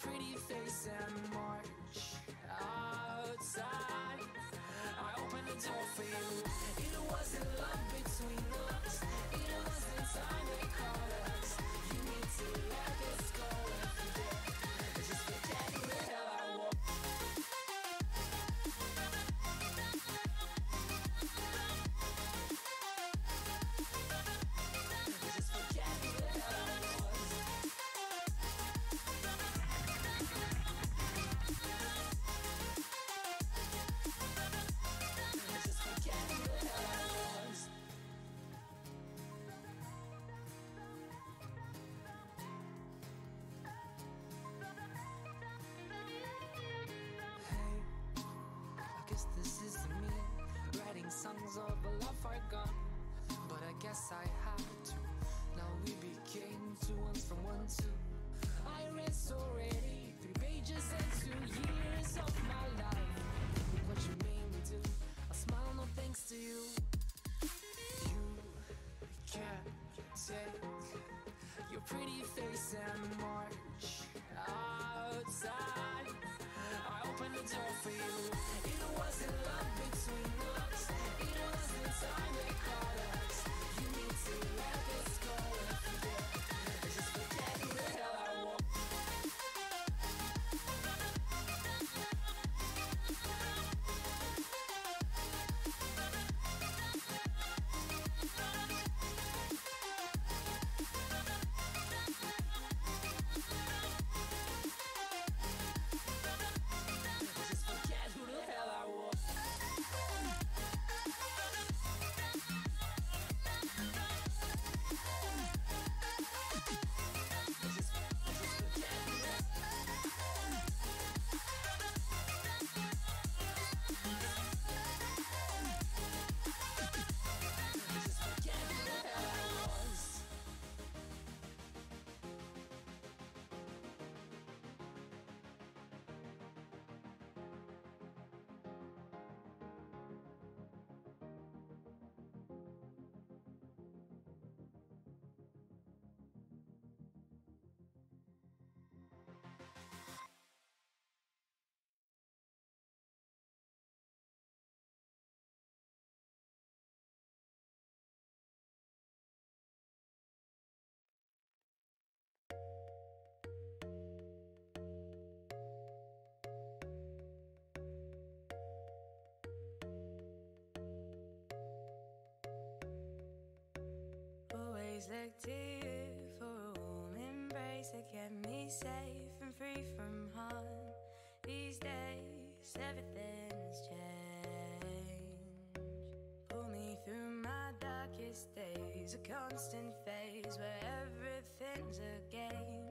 pretty face and march outside. I opened the door for you. It wasn't love between us. It wasn't time that caught us. You need to let it. Guess I had to. Now we became two ones from one two. I erased already three pages and two years of my life. Look what you made me do. I smile, no thanks to you. You can't take your pretty face and march outside. I opened the door for you. It wasn't love between us. It wasn't time Look to you for a warm embrace that kept me safe and free from harm. These days, everything's changed. Pull me through my darkest days, a constant phase where everything's a game.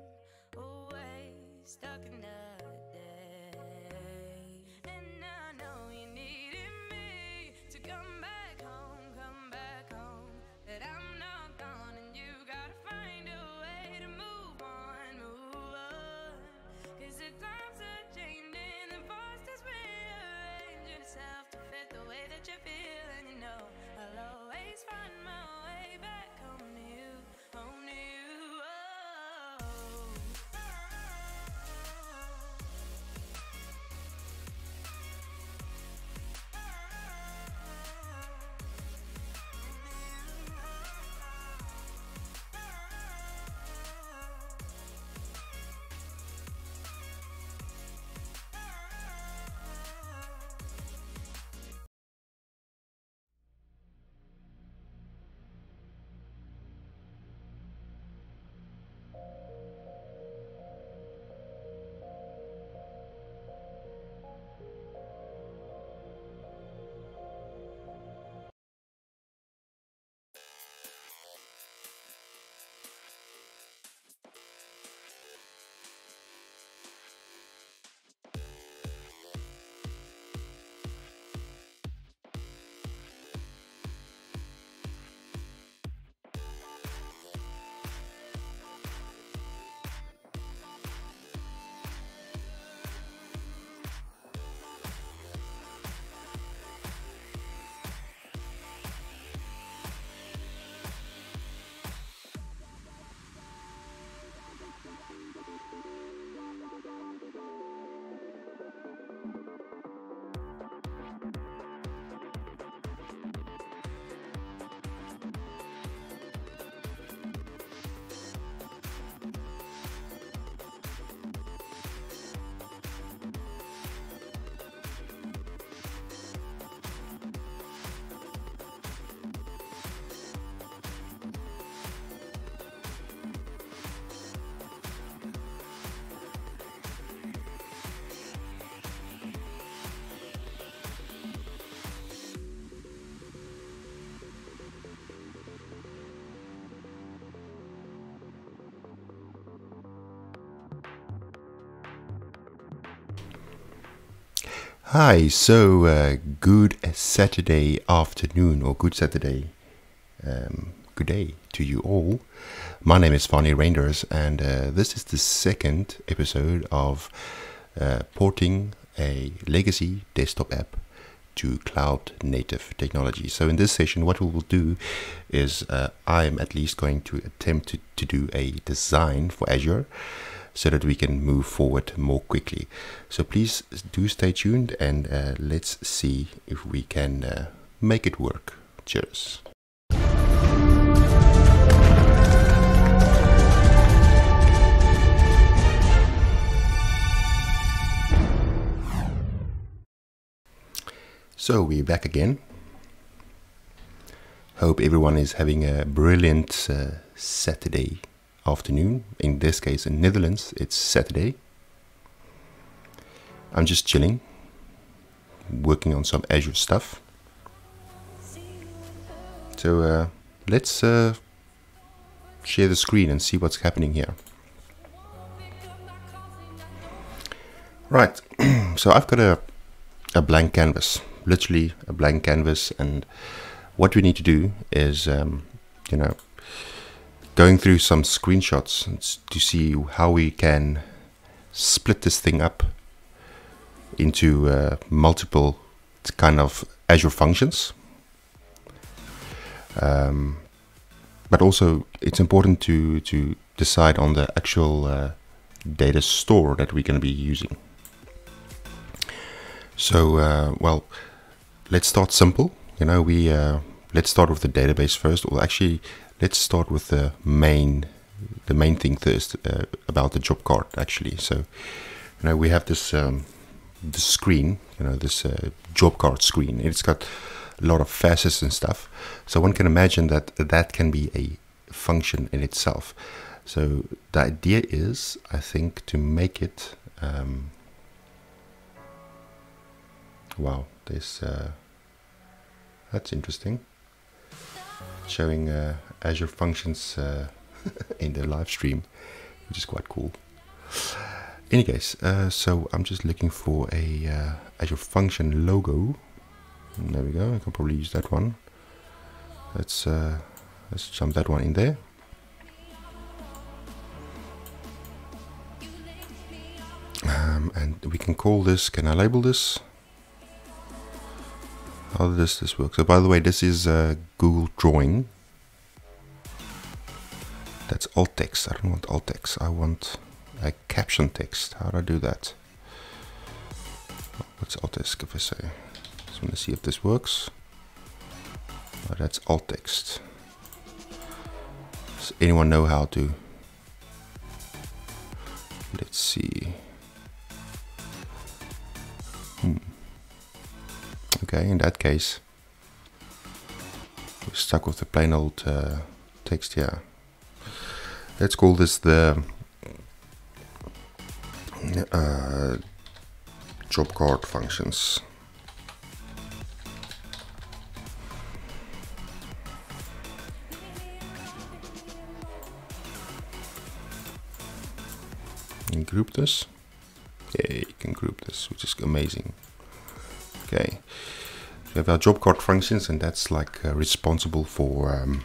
Always stuck in Hi, so uh, good Saturday afternoon or good Saturday um, good day to you all. My name is Fanie Reynders, and uh, this is the second episode of uh, porting a legacy desktop app to cloud native technology. So, in this session, what we will do is uh, I'm at least going to attempt to, to do a design for Azure so that we can move forward more quickly. So please do stay tuned and uh, let's see if we can uh, make it work. Cheers. So we're back again. Hope everyone is having a brilliant uh, Saturday afternoon. In this case, in Netherlands, it's Saturday. I'm just chilling, working on some Azure stuff. So uh, let's uh, share the screen and see what's happening here. Right, so I've got a, a blank canvas, literally a blank canvas, and what we need to do is, um, you know, going through some screenshots to see how we can split this thing up into uh, multiple kind of Azure functions. Um, but also, it's important to to decide on the actual uh, data store that we're going to be using. So, uh, well, let's start simple. You know, we uh, let's start with the database first. Or actually, let's start with the main the main thing first uh, about the job card actually. So you know we have this um, the screen you know this uh, job card screen. It's got a lot of facets and stuff. So one can imagine that that can be a function in itself. So the idea is i think to make it um, wow this uh, that's interesting. Showing uh, Azure Functions uh, in the live stream, which is quite cool. Any case, uh, so I'm just looking for a uh, Azure Function logo. There we go. I can probably use that one. Let's let's jump that one in there. Um, and we can call this. Can I label this? How does this work? So by the way, this is uh, Google Drawing. That's alt text. I don't want alt text. I want a caption text. How do I do that? What's alt text if I say? Just want to see if this works. Oh, that's alt text. Does anyone know how to? Let's see. Hmm. Okay, in that case, we're stuck with the plain old uh, text here. Let's call this the uh, job card functions. And group this. Yeah, you can group this, which is amazing. Okay, we have our job card functions, and that's like uh, responsible for. Um,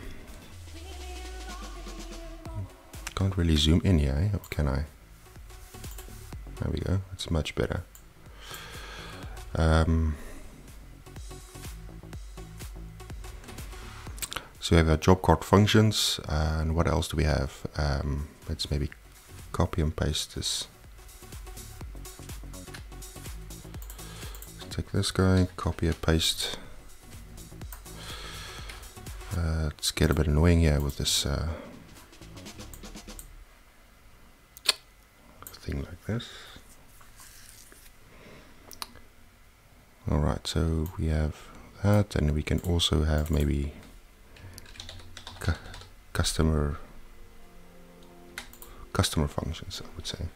can't really zoom in here, eh? or can I? There we go. It's much better. Um, so we have our job card functions, uh, and what else do we have? Um, let's maybe copy and paste this. Let's take this guy, copy and paste. Uh, it's get a bit annoying here with this uh, thing like this. Alright, so we have that, and we can also have maybe cu customer customer functions, I would say,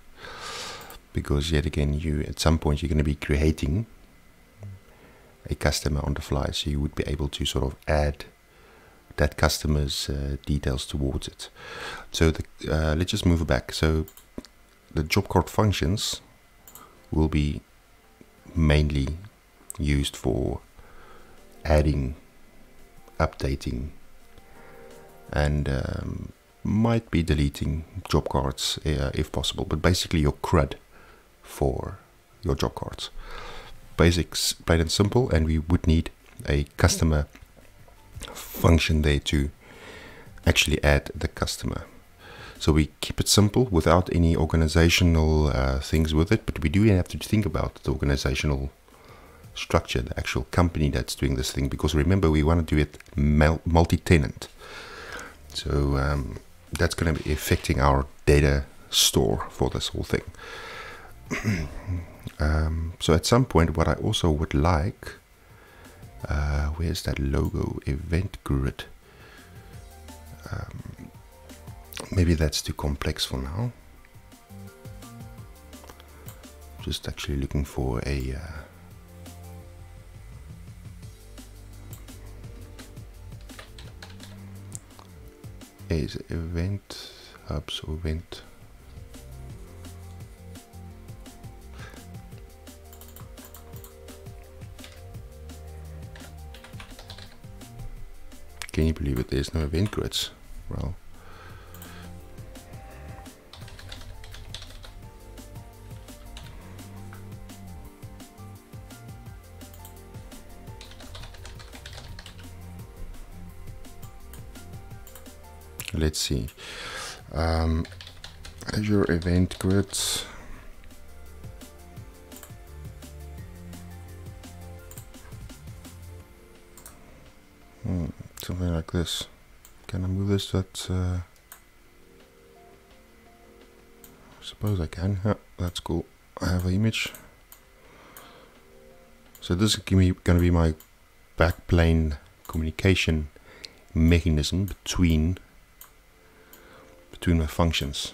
because yet again, you at some point you're going to be creating a customer on the fly, so you would be able to sort of add that customer's uh, details towards it. So the, uh, let's just move back. So the job card functions will be mainly used for adding, updating and um, might be deleting job cards uh, if possible, but basically your CRUD for your job cards. Basics, plain and simple, and we would need a customer function there to actually add the customer. So we keep it simple without any organizational uh, things with it, but we do have to think about the organizational structure, the actual company that's doing this thing, because remember we want to do it multi-tenant. So um, that's going to be affecting our data store for this whole thing. um, so at some point, what I also would like, uh, where's that logo event grid? Maybe that's too complex for now. Just actually looking for a uh, is event hubs or event Can you believe it? There's no event grids. Well, let's see. Um, Azure Event Grids. Hmm, something like this. Can I move this that uh, suppose I can. Yeah, that's cool. I have an image. So this is going to be my backplane communication mechanism between between my functions.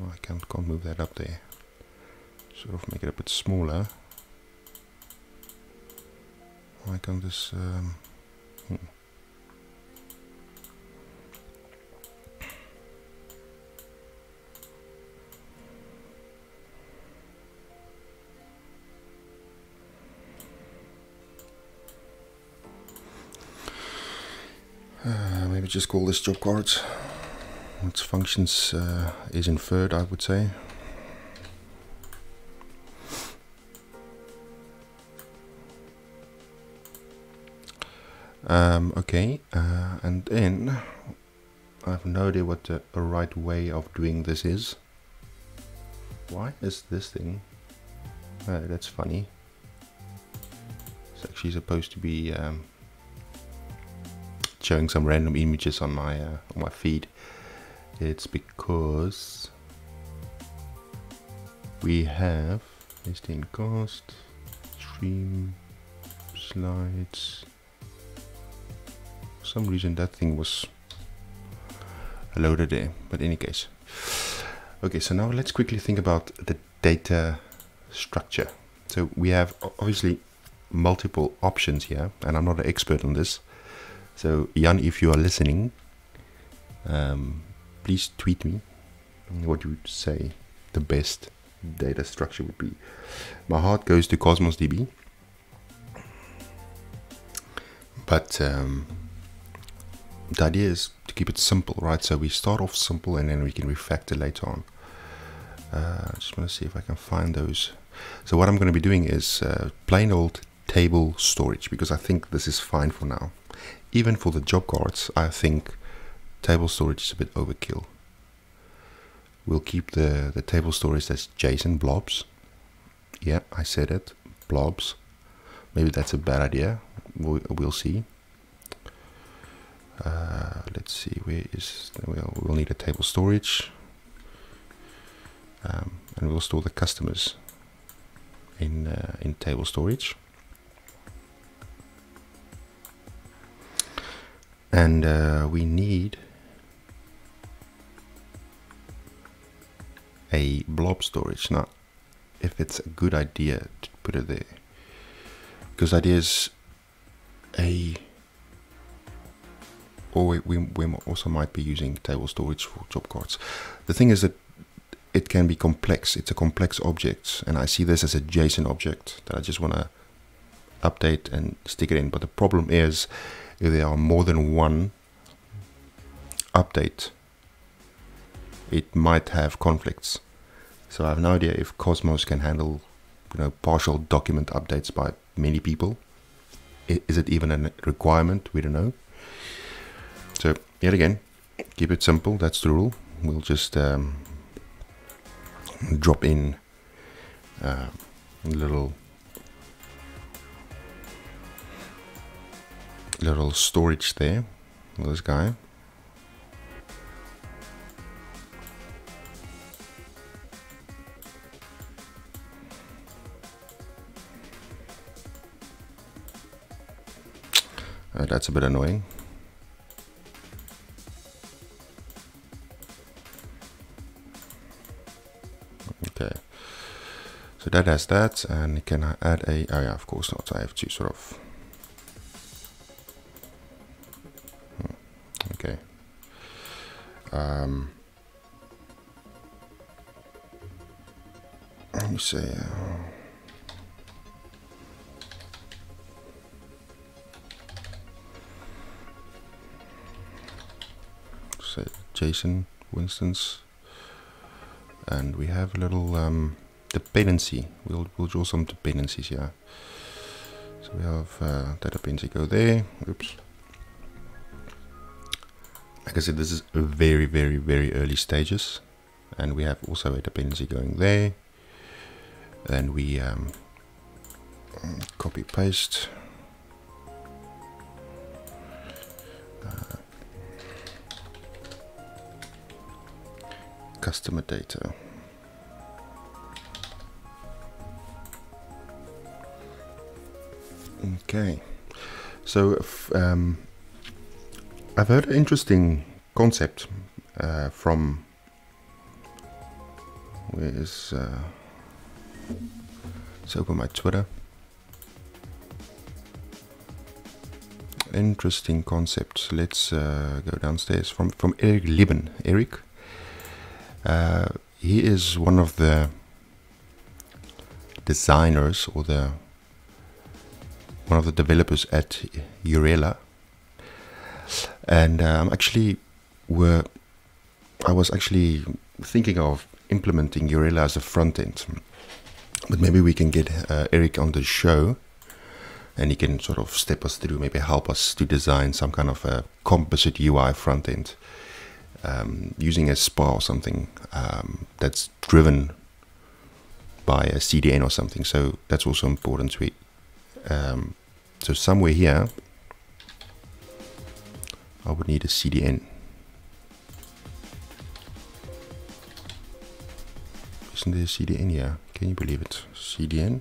Oh, I can't, can't move that up there. Sort of make it a bit smaller. Why can't this... Um, hmm. Uh, maybe just call this job cards its functions uh, is inferred, I would say. Um, okay, uh, and then I have no idea what the right way of doing this is. Why is this thing? Uh, that's funny. It's actually supposed to be um, showing some random images on my uh, on my feed it's because we have listing cost, stream, slides. For some reason that thing was loaded there, but in any case. Okay, so now let's quickly think about the data structure. So we have obviously multiple options here, and I'm not an expert on this. So Jan, if you are listening, um, please tweet me what you would say the best data structure would be. My heart goes to Cosmos DB, but um, the idea is to keep it simple, right? So we start off simple and then we can refactor later on. Uh, just want to see if I can find those. So what I'm going to be doing is uh, plain old table storage because I think this is fine for now. Even for the job cards, I think table storage is a bit overkill. We'll keep the, the table storage as JSON blobs. Yeah, I said it, blobs. Maybe that's a bad idea. We'll, we'll see. Uh, let's see, where is, we'll, we'll need a table storage. Um, and we'll store the customers in, uh, in table storage. And uh, we need blob storage. Now, if it's a good idea to put it there, because that is a or we, we, we also might be using table storage for job cards. The thing is that it can be complex. It's a complex object, and I see this as a JSON object that I just want to update and stick it in. But the problem is if there are more than one update, it might have conflicts. So I have no idea if Cosmos can handle, you know, partial document updates by many people. Is it even a requirement? We don't know. So yet again, keep it simple. That's the rule. We'll just um, drop in uh, a little little storage there. This guy. Uh, that's a bit annoying. Okay. So that has that, and can I add a? Oh yeah, of course not. I have to sort of. Hmm, Okay. Um. Let me say. Uh, JSON, instance, and we have a little um, dependency. We'll we'll draw some dependencies here. So we have uh, that dependency go there. Oops. Like I said, this is very very very early stages, and we have also a dependency going there. Then we um, copy paste. Customer data. Okay, so um, I've heard an interesting concept uh, from where is uh, let's open my Twitter. Interesting concept. Let's uh, go downstairs from from Eric Lieben. Eric. Uh, he is one of the designers or the one of the developers at Aurelia, and um, actually were I was actually thinking of implementing Aurelia as a front end, but maybe we can get uh, Eric on the show. And he can sort of step us through, maybe help us to design some kind of a composite UI front end um, using a SPA or something um, that's driven by a CDN or something. So that's also important. We um, so somewhere here, I would need a CDN. Isn't there a CDN here? Can you believe it? CDN.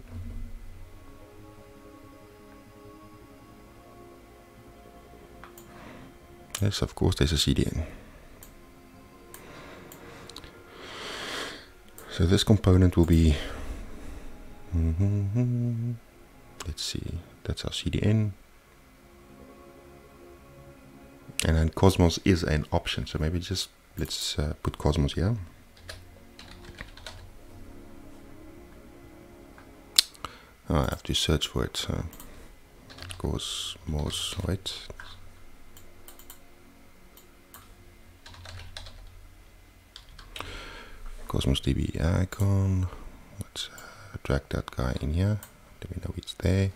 Yes, of course, there's a CDN. So this component will be, let's see, that's our CDN. And then Cosmos is an option, so maybe just let's uh, put Cosmos here. Oh, I have to search for it. Uh, Cosmos, right? Cosmos DB icon. Let's uh, drag that guy in here. Let me know it's there.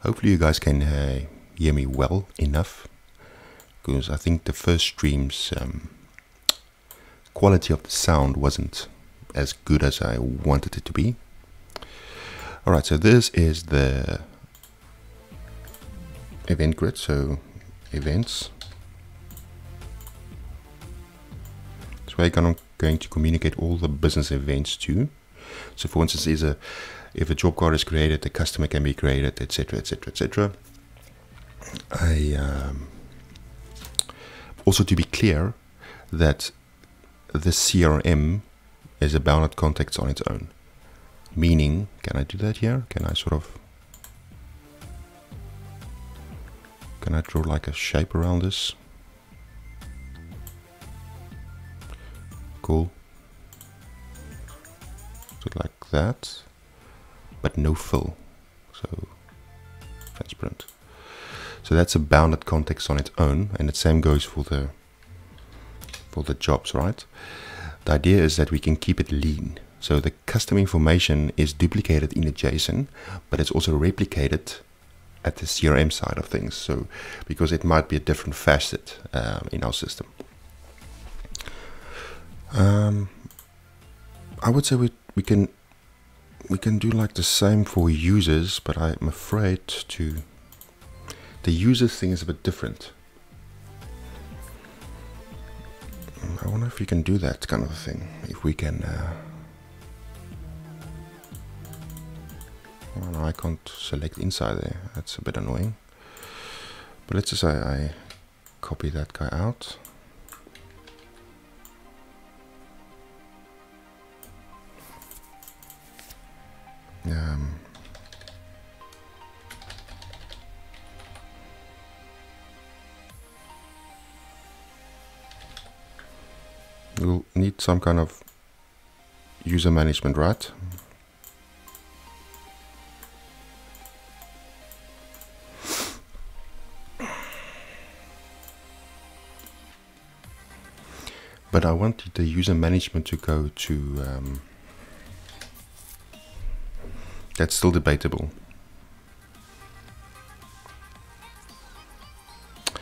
Hopefully you guys can uh, hear me well enough. Because I think the first stream's um, quality of the sound wasn't as good as I wanted it to be. Alright, so this is the event grid. So events. We're gonna, going to communicate all the business events to. So, for instance, is a if a job card is created, the customer can be created, etc., etc., etc. I um, also to be clear that the CRM is a bounded context on its own. Meaning, can I do that here? Can I sort of can I draw like a shape around this? Cool. So like that, but no fill. So transparent. So that's a bounded context on its own, and the same goes for the for the jobs, right? The idea is that we can keep it lean. So the custom information is duplicated in a JSON, but it's also replicated at the CRM side of things. So because it might be a different facet um, in our system. Um, I would say we we can we can do like the same for users, but I'm afraid to the users thing is a bit different. I wonder if you can do that kind of thing. If we can. Uh, well, no, I can't select inside there. That's a bit annoying. But let's just say I copy that guy out. Um, we'll need some kind of user management, right? But I wanted the user management to go to um, that's still debatable.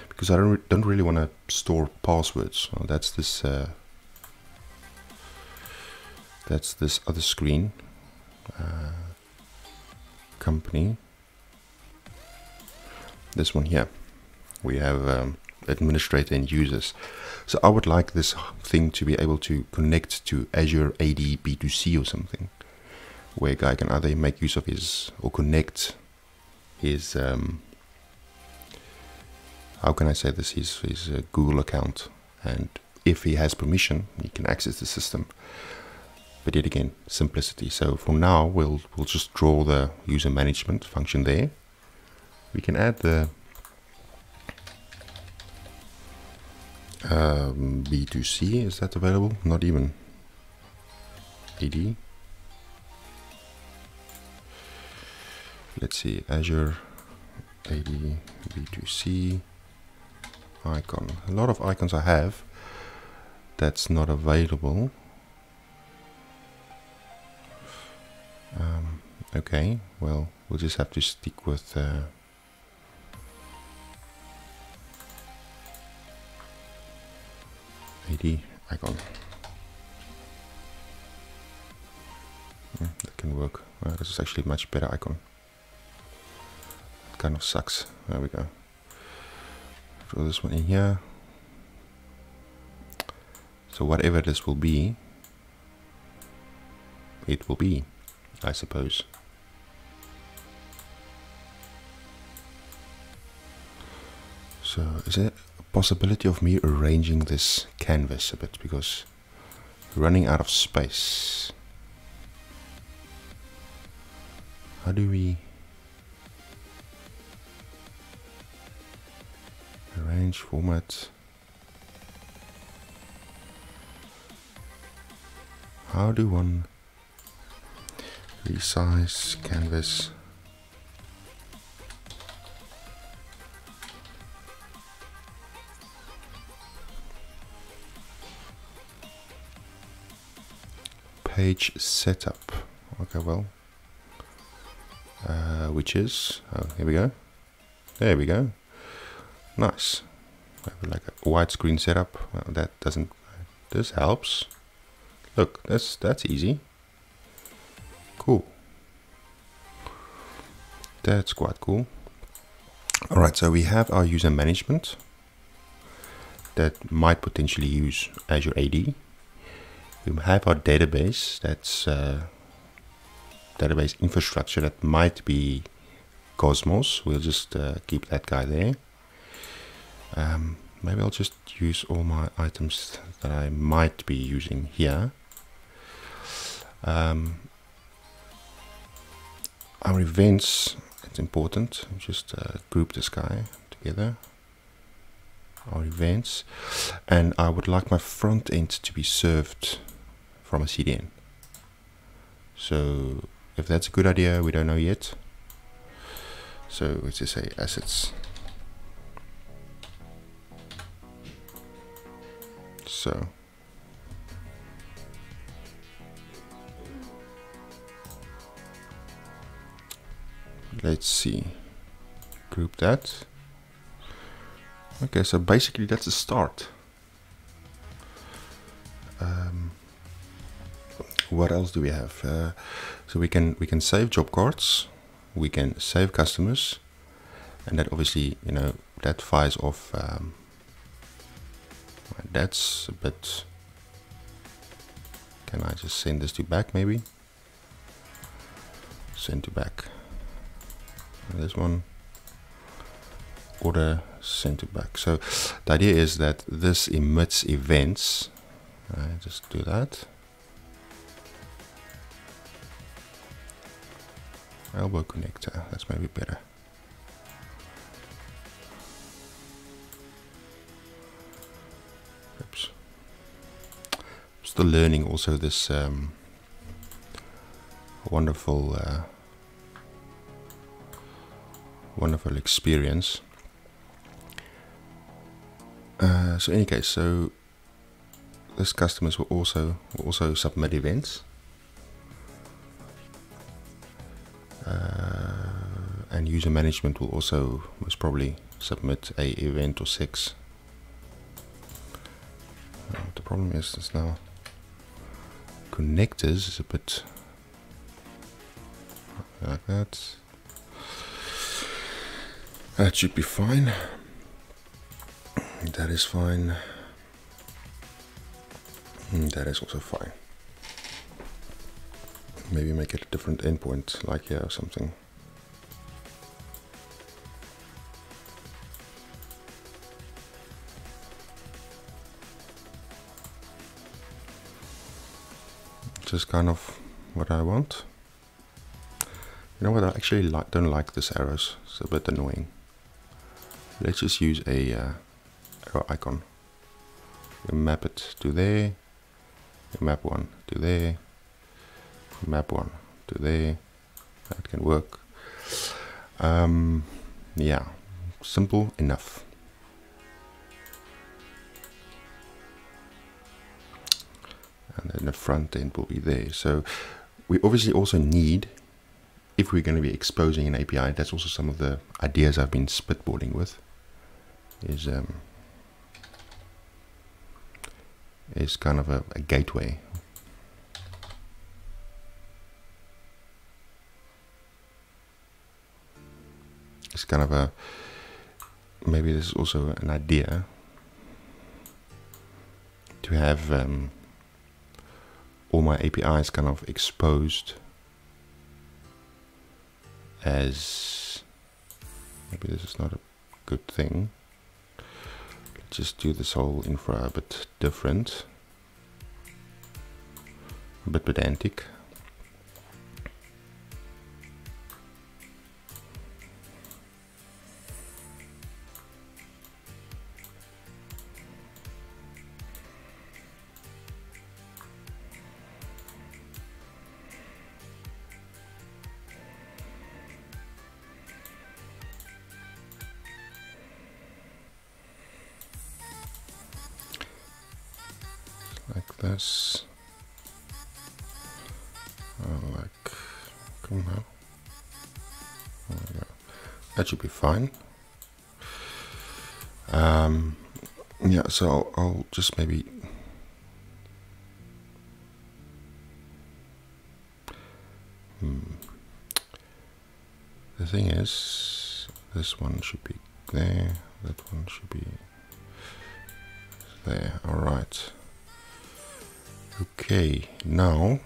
Because I don't, re don't really want to store passwords. Oh, that's this. Uh, that's this other screen. Uh, company. This one here. We have um, administrator and users. So I would like this thing to be able to connect to Azure AD B2C or something where a guy can either make use of his or connect his um, how can I say this? His his uh, Google account. And if he has permission he can access the system. But yet again simplicity. So for now we'll we'll just draw the user management function there. We can add the um, B2C is that available? Not even. AD let's see Azure AD B2C icon. A lot of icons I have that's not available. Um, okay well we'll just have to stick with uh, AD icon. Mm, that can work. Uh, this is actually a much better icon kind of sucks. There we go. Throw this one in here. So whatever this will be, it will be, I suppose. So is there a possibility of me arranging this canvas a bit because running out of space. How do we arrange format. How do one resize canvas? Page setup. Okay well uh, which is oh here we go. There we go Nice. Like a widescreen setup. Well, that doesn't. This helps. Look, that's that's easy. Cool. That's quite cool. All right, so we have our user management that might potentially use Azure AD. We have our database that's uh, database infrastructure that might be Cosmos. We'll just uh, keep that guy there. Um, maybe I'll just use all my items that I might be using here. Um, our events, it's important, just uh, group this guy together. Our events, and I would like my front end to be served from a CDN. So if that's a good idea, we don't know yet. So let's just say assets so. Let's see. Group that. Okay, so basically that's a start. Um, what else do we have? Uh, so we can we can save job cards, we can save customers, and that obviously you know that fires off. Um, that's a bit. Can I just send this to back maybe? Send to back. This one. Order send to back. So the idea is that this emits events. I just do that. elbow connector that's maybe better still learning also this um, wonderful uh, wonderful experience uh, so in any case so this customers will also will also submit events and user management will also most probably submit a event or six. Uh, the problem is is now connectors is a bit like that. That should be fine. That is fine. Mm, that is also fine. Maybe make it a different endpoint, like here or something. Just kind of what I want. You know what, I actually like, don't like this arrows, it's a bit annoying. Let's just use a uh, arrow icon. You map it to there, you map one to there, map one to there, that can work. Um, yeah, simple enough. And the front end will be there. So we obviously also need, if we're going to be exposing an API, that's also some of the ideas I've been spitballing with, is um, is kind of a, a gateway. It's kind of a maybe this is also an idea to have um, all my APIs kind of exposed as maybe this is not a good thing. Let's just do this whole infra a bit different, a bit pedantic. Fine. Um, yeah, so I'll, I'll just maybe hmm. The thing is, this one should be there, that one should be there, alright. Okay, now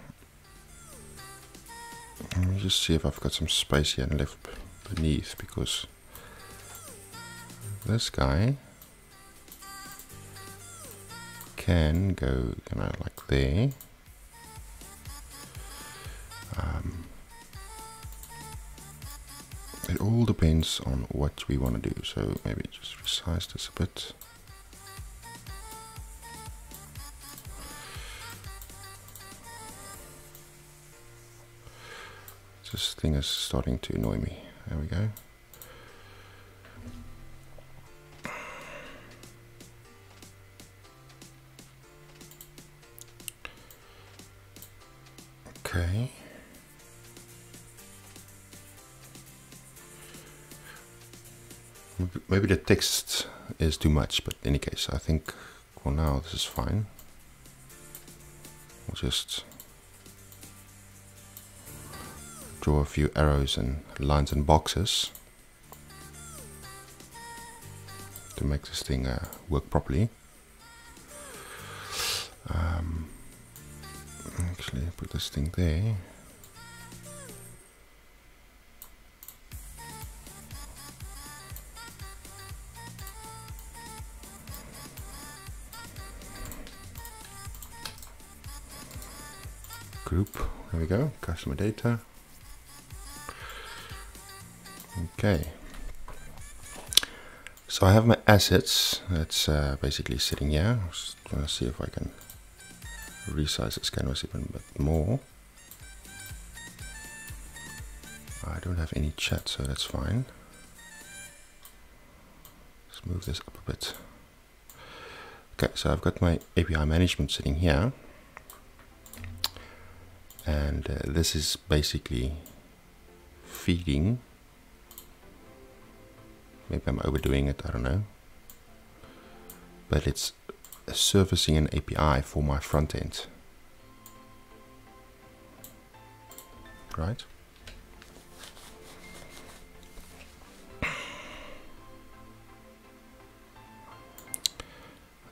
let me just see if I've got some space here and left beneath because this guy can go, you know, like there. Um, it all depends on what we want to do. So maybe just resize this a bit. This thing is starting to annoy me. There we go. Maybe- the text is too much, but in any case, I think for now this is fine. We'll just draw a few arrows and lines and boxes to make this thing uh, work properly. Um, actually, put this thing there. Go, customer data. Okay. So I have my assets. That's uh, basically sitting here. Just to see if I can resize this canvas even a bit more. I don't have any chat, so that's fine. Let's move this up a bit. Okay, so I've got my API management sitting here. And uh, this is basically feeding Maybe I'm overdoing it, I don't know. But it's servicing an API for my front end. Right?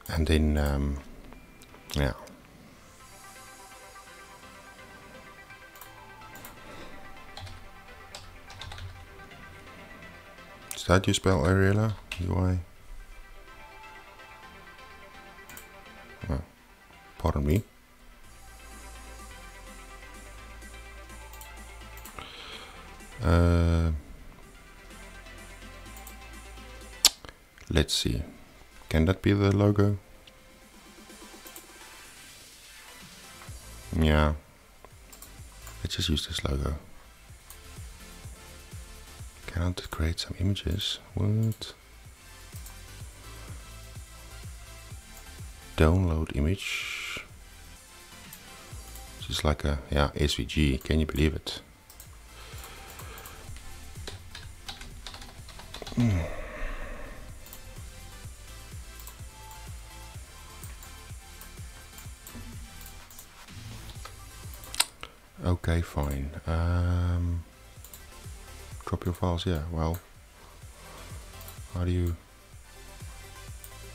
And then, um, yeah. That you spell Aurelia? UI? Oh, pardon me. Uh, let's see. Can that be the logo? Yeah. Let's just use this logo. Cannot create some images. What? Download image. Just like a yeah SVG. Can you believe it? Hmm. Okay, fine. Um, drop your files, yeah, well, how do you,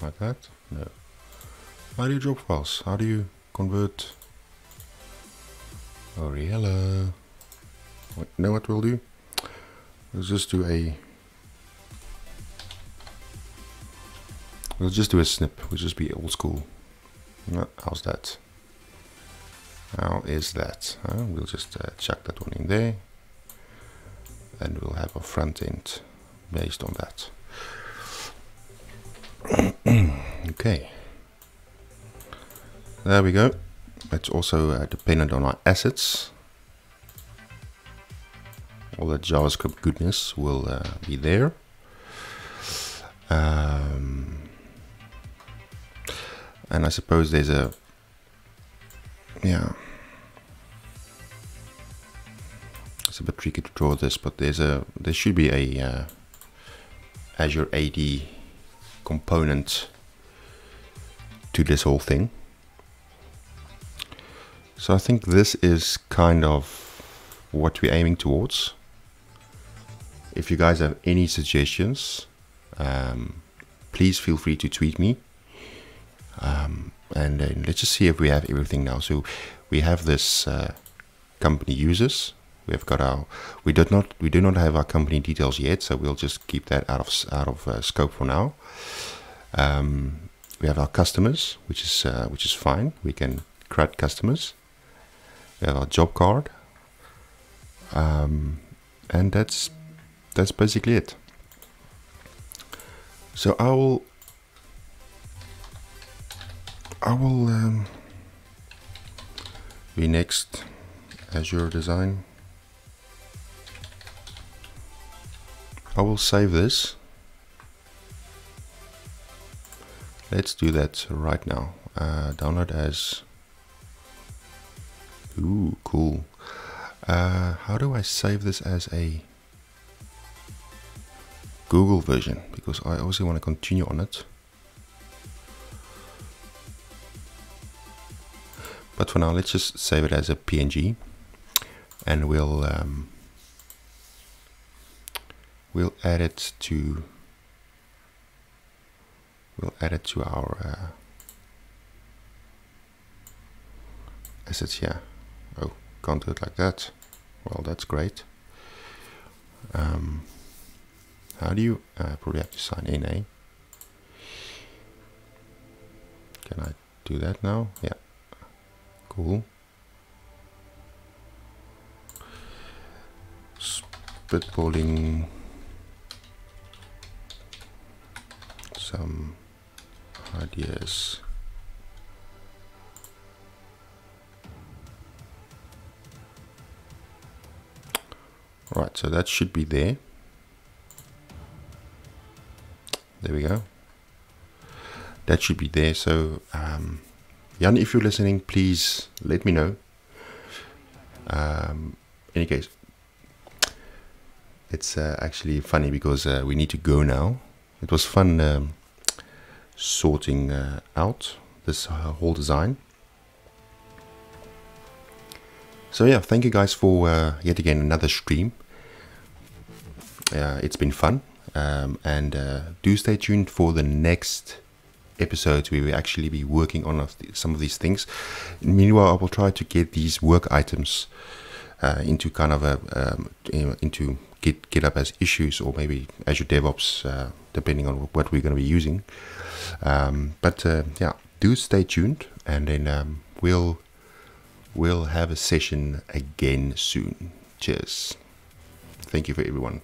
like that? No. How do you drop files? How do you convert Aurelia? Wait, know what we'll do? Let's just do a, we'll just do a snip, we'll just be old school. How's that? How is that? Uh, we'll just uh, chuck that one in there and we'll have a front end based on that. okay. There we go. It's also uh, dependent on our assets. All the JavaScript goodness will uh, be there. Um, and I suppose there's a yeah it's a bit tricky to draw this but there's a there should be a uh, Azure AD component to this whole thing. So I think this is kind of what we're aiming towards. If you guys have any suggestions um, please feel free to tweet me. Um, and let's just see if we have everything now. So we have this uh, company users we've got our we did not we do not have our company details yet so we'll just keep that out of out of uh, scope for now. Um, we have our customers which is uh, which is fine. We can create customers. We have our job card. Um, and that's that's basically it. So I will I will um, vNext Azure Design. I will save this. Let's do that right now. Uh, download as. Ooh, cool. Uh, how do I save this as a Google version? Because I also want to continue on it. But for now, let's just save it as a PNG, and we'll um, we'll add it to we'll add it to our uh, assets here. Oh, can't do it like that. Well, that's great. Um, how do you uh, probably have to sign in, eh? Can I do that now? Yeah. Cool. Spitballing some. Right, so that should be there. There we go. That should be there. So, um, Jan, if you're listening, please let me know. Um, any case, it's uh, actually funny because uh, we need to go now. It was fun um, sorting uh, out this uh, whole design. So yeah, thank you guys for uh, yet again another stream. Uh, it's been fun, um, and uh, do stay tuned for the next episodes we will actually be working on some of these things. Meanwhile, I will try to get these work items into kind of a um, into Git GitHub as issues or maybe Azure DevOps, uh, depending on what we're going to be using. Um, but uh, yeah, do stay tuned, and then um, we'll we'll have a session again soon. Cheers. Thank you for everyone.